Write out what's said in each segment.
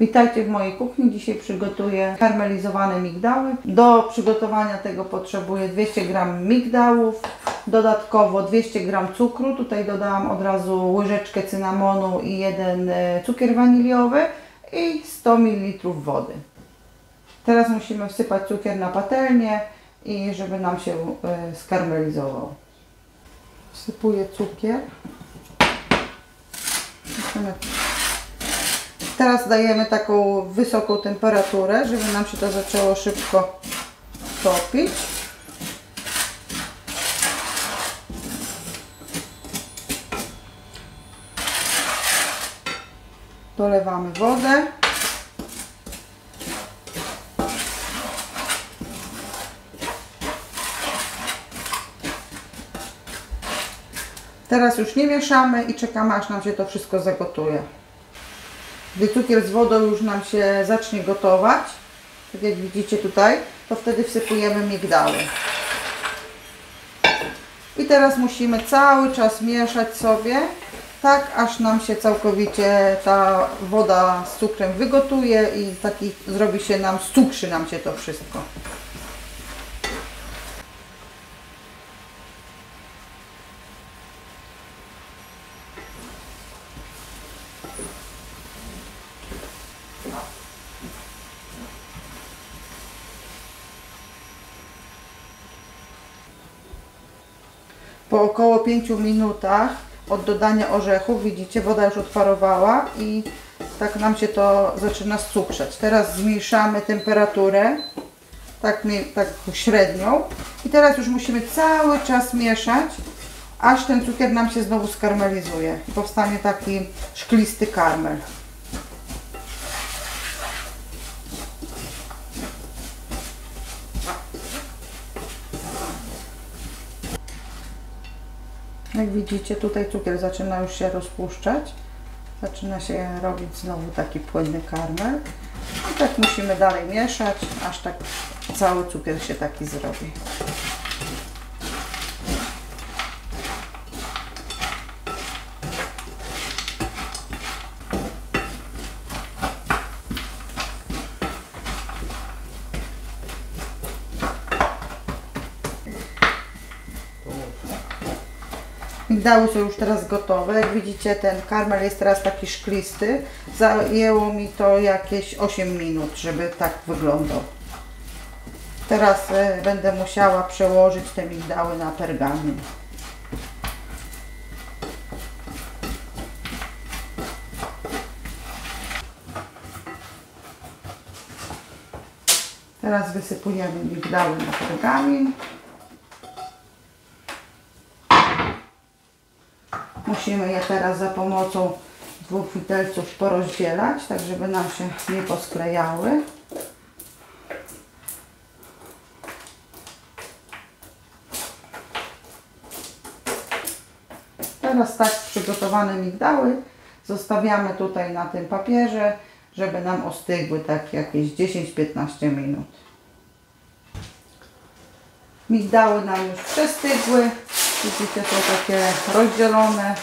Witajcie w mojej kuchni. Dzisiaj przygotuję karmelizowane migdały. Do przygotowania tego potrzebuję 200 g migdałów, dodatkowo 200 g cukru. Tutaj dodałam od razu łyżeczkę cynamonu i jeden e, cukier waniliowy i 100 ml wody. Teraz musimy wsypać cukier na patelnię i żeby nam się e, skarmelizował. Wsypuję cukier. Teraz dajemy taką wysoką temperaturę, żeby nam się to zaczęło szybko topić. Dolewamy wodę. Teraz już nie mieszamy i czekamy aż nam się to wszystko zagotuje. Gdy cukier z wodą już nam się zacznie gotować, tak jak widzicie tutaj, to wtedy wsypujemy migdały. I teraz musimy cały czas mieszać sobie, tak aż nam się całkowicie ta woda z cukrem wygotuje i taki zrobi się nam, cukrzy nam się to wszystko. Po około 5 minutach od dodania orzechów, widzicie, woda już odparowała i tak nam się to zaczyna scukrzać. Teraz zmniejszamy temperaturę, tak, tak średnią i teraz już musimy cały czas mieszać, aż ten cukier nam się znowu skarmelizuje powstanie taki szklisty karmel. Jak widzicie, tutaj cukier zaczyna już się rozpuszczać. Zaczyna się robić znowu taki płynny karmel. I tak musimy dalej mieszać, aż tak cały cukier się taki zrobi. Migdały są już teraz gotowe. Jak widzicie, ten karmel jest teraz taki szklisty. Zajęło mi to jakieś 8 minut, żeby tak wyglądał. Teraz e, będę musiała przełożyć te migdały na pergamin. Teraz wysypujemy migdały na pergamin. Musimy je teraz za pomocą dwóch widelców porozdzielać, tak żeby nam się nie posklejały. Teraz tak przygotowane migdały zostawiamy tutaj na tym papierze, żeby nam ostygły tak jakieś 10-15 minut. Migdały nam już przestygły. Widzicie, są takie rozdzielone.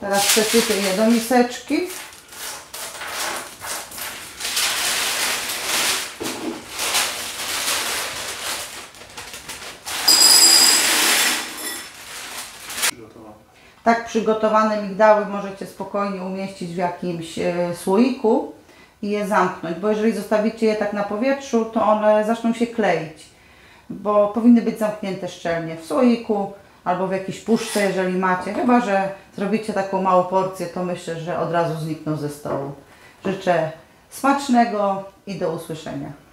Teraz przesypię je do miseczki. Tak przygotowane migdały możecie spokojnie umieścić w jakimś e, słoiku i je zamknąć, bo jeżeli zostawicie je tak na powietrzu, to one zaczną się kleić, bo powinny być zamknięte szczelnie w słoiku, albo w jakiejś puszce, jeżeli macie. Chyba, że zrobicie taką małą porcję, to myślę, że od razu znikną ze stołu. Życzę smacznego i do usłyszenia.